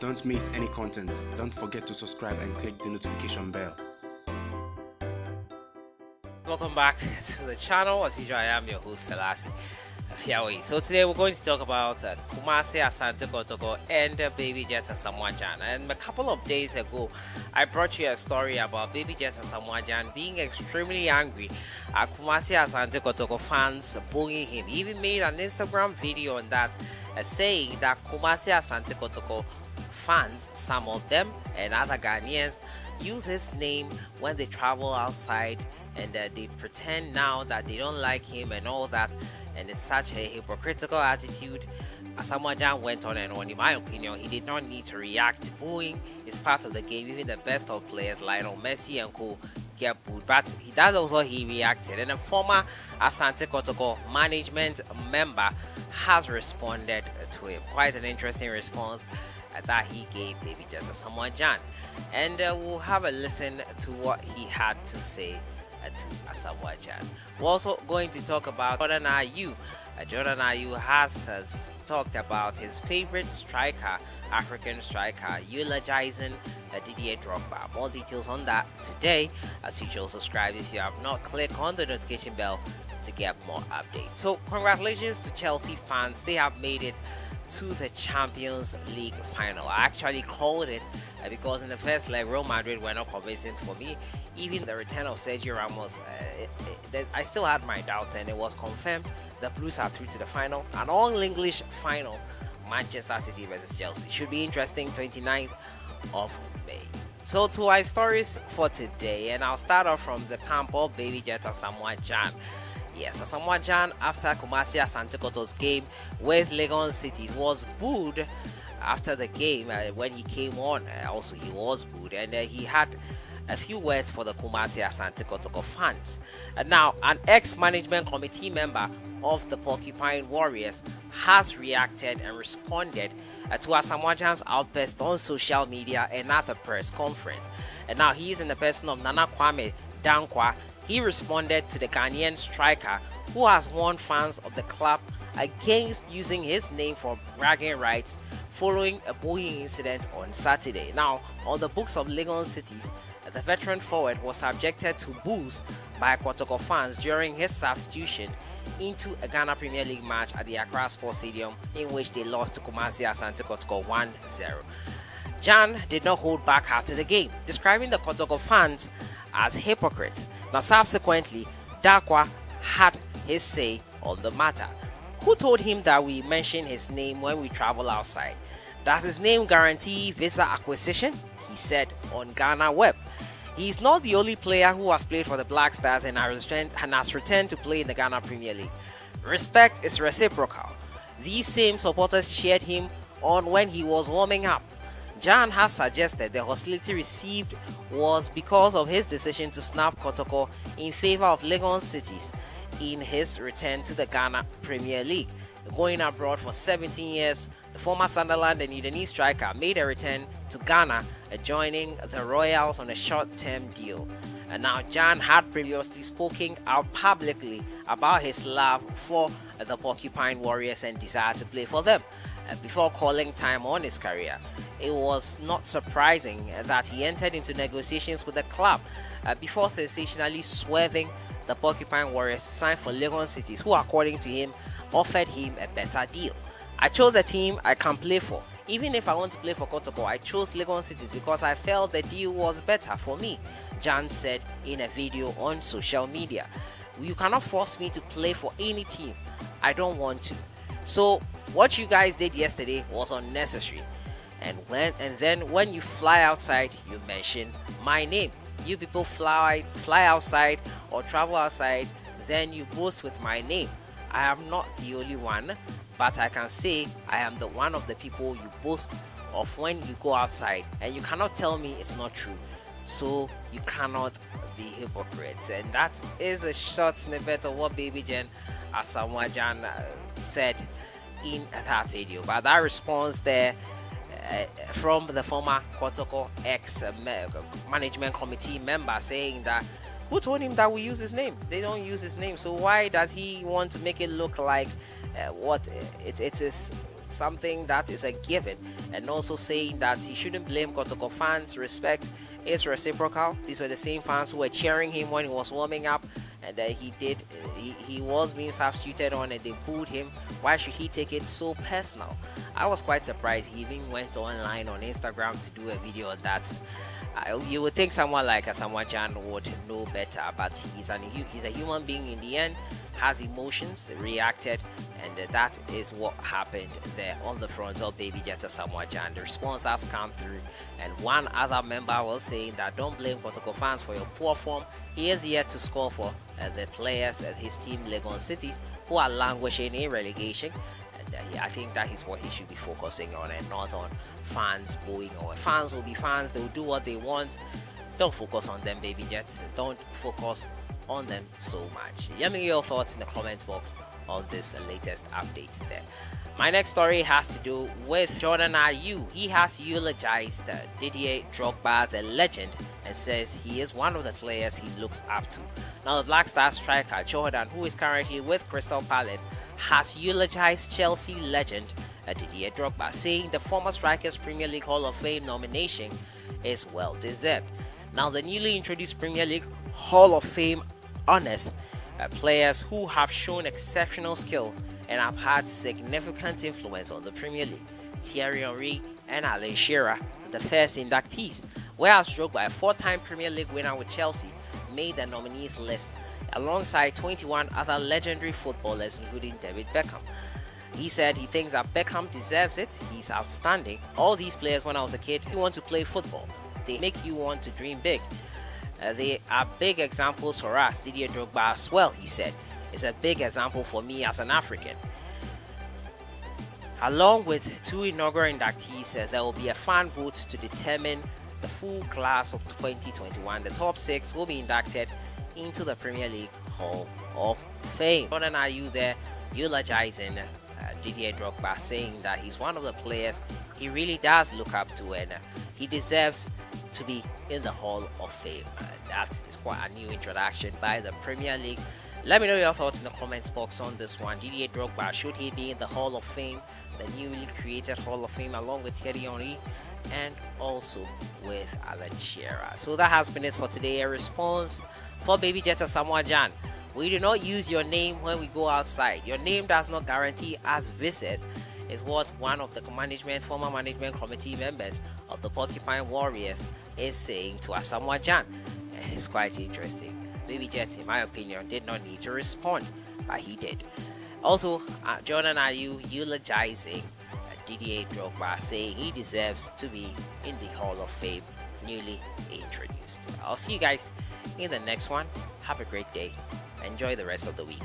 Don't miss any content. Don't forget to subscribe and click the notification bell. Welcome back to the channel. As usual, I am your host Selassie Fiawoyi. So today we're going to talk about uh, Kumasi Asante Kotoko and uh, Baby Jet Asamoah And a couple of days ago, I brought you a story about Baby Jet Asamoah being extremely angry at Kumasi Asante Kotoko fans bullying him. He even made an Instagram video on that, uh, saying that Kumasi Asante Kotoko fans, some of them and other Ghanaians, use his name when they travel outside and uh, they pretend now that they don't like him and all that and it's such a hypocritical attitude Asamoah Gyan went on and on. In my opinion, he did not need to react. Booing is part of the game. Even the best of players, Lionel Messi and co, get booed. But he, that's also he reacted. And a former Asante Kotoko management member has responded to him. Quite an interesting response that he gave Baby Jet Asamoah Gyan. And uh, we'll have a listen to what he had to say to Asamoah Gyan. We're also going to talk about Jordan Ayew. Jordan Ayew has, has talked about his favorite striker, African striker, eulogizing uh, Didier Drogba. More details on that today. As usual, subscribe if you have not. Click on the notification bell to get more updates. So, congratulations to Chelsea fans. They have made it to the Champions League final. I actually called it uh, because in the first leg, Real Madrid were not convincing for me. Even the return of Sergio Ramos, uh, it, it, I still had my doubts, and it was confirmed the Blues are through to the final. An all English final, Manchester City versus Chelsea. Should be interesting, 29th of May. So, to our stories for today, and I'll start off from the camp of Baby Jet Asamoah Gyan. Yes, Asamoah Gyan, after Kumasi Asante Koto's game with Legon City, was booed after the game uh, when he came on. Uh, also, he was booed, and uh, he had a few words for the Kumasi Asante Kotoko fans. And now, an ex-management committee member of the Porcupine Warriors has reacted and responded to Asamoah Gyan's outburst on social media and at a press conference. And now he is in the person of Nana Kwame Dankwa he responded to the Ghanaian striker who has warned fans of the club against using his name for bragging rights following a bullying incident on Saturday. Now, on the books of Legon Cities, the veteran forward was subjected to boos by Kotoko fans during his substitution into a Ghana Premier League match at the Accra Sports Stadium in which they lost to Kumasi Asante Kotoko 1-0. Gyan did not hold back after the game, describing the Kotoko fans as hypocrites. Now, subsequently, Dankwa had his say on the matter. Who told him that we mention his name when we travel outside? Does his name guarantee visa acquisition? He said on Ghana Web. He's not the only player who has played for the Black Stars and has returned to play in the Ghana Premier League. Respect is reciprocal. These same supporters cheered him on when he was warming up. Gyan has suggested the hostility received was because of his decision to snap Kotoko in favor of Legon Cities in his return to the Ghana Premier League. Going abroad for 17 years, the former Sunderland and Udinese striker made a return to Ghana, joining the Royals on a short-term deal. And now Gyan had previously spoken out publicly about his love for the Porcupine Warriors and desire to play for them uh, before calling time on his career it was not surprising that he entered into negotiations with the club uh, before sensationally swerving the Porcupine Warriors to sign for Legon Cities, who, according to him, offered him a better deal. I chose a team I can play for. Even if I want to play for Kotoko, I chose Legon Cities because I felt the deal was better for me, Gyan said in a video on social media. You cannot force me to play for any team. I don't want to. So, what you guys did yesterday was unnecessary and when and then when you fly outside you mention my name you people fly fly outside or travel outside then you boast with my name i am not the only one but i can say i am the one of the people you boast of when you go outside. And you cannot tell me it's not true. So you cannot be hypocrites. And that is a short snippet of what baby jet asamoah gyan uh, said in that video. But that response there uh, from the former Kotoko ex management committee member saying that who told him that we use his name? They don't use his name, so why does he want to make it look like uh, what it, it is something that is a given, and also saying that he shouldn't blame Kotoko fans. Respect is reciprocal. These were the same fans who were cheering him when he was warming up, and uh, he did. He, he was being substituted on, and they booed him. Why should he take it so personal? I was quite surprised. He even went online on Instagram to do a video on that. You would think someone like Asamoah Gyan would know better, but he's an he's a human being in the end, has emotions, reacted, and uh, that is what happened there on the front of Baby Jetta Asamoah Gyan. The response has come through, and one other member was saying that don't blame Kotoko fans for your poor form. He is yet to score for uh, the players at his team Legon Cities who are languishing in relegation. And I think that is what he should be focusing on and not on fans booing or fans will be fans, they will do what they want. Don't focus on them, baby jets. Don't focus on them so much. Let me know your thoughts in the comments box on this latest update there. My next story has to do with Jordan Ayew. He has eulogized Didier Drogba, the legend, and says he is one of the players he looks up to. Now, the Black Star striker Jordan, who is currently with Crystal Palace, has eulogized Chelsea legend uh, Didier Drogba, saying the former striker's Premier League Hall of Fame nomination is well deserved. Now, the newly introduced Premier League Hall of Fame honors uh, players who have shown exceptional skill and have had significant influence on the Premier League. Thierry Henry and Alan Shearer, the first inductees, whereas Drogba, a four-time Premier League winner with Chelsea, made the nominees list alongside 21 other legendary footballers including David Beckham. He said he thinks that Beckham deserves it. He's outstanding. All these players, when I was a kid, you want to play football. They make you want to dream big. Uh, they are big examples for us. Didier Drogba as well, he said It's a big example for me as an African. Along with two inaugural inductees, uh, there will be a fan vote to determine the full class of 2021. The top six will be inducted into the Premier League Hall of Fame. Jordan Ayew there eulogizing uh, Didier Drogba, saying that he's one of the players he really does look up to and uh, he deserves to be in the Hall of Fame. Uh, that is quite a new introduction by the Premier League let me know your thoughts in the comments box on this one. Didier Drogba, should he be in the Hall of Fame, the newly created Hall of Fame, along with Thierry Henry and also with Alan Shearer? So that has been it for today. A response for Baby Jetta Asamoah Gyan. We do not use your name when we go outside. Your name does not guarantee us visits, is what one of the management, former management committee members of the Porcupine Warriors is saying to Asamoah Gyan. It's quite interesting. Baby Jet, in my opinion, did not need to respond, but he did. Also, uh, Jordan Ayew eulogizing uh, Didier Drogba, saying he deserves to be in the Hall of Fame, newly introduced. I'll see you guys in the next one. Have a great day. Enjoy the rest of the week.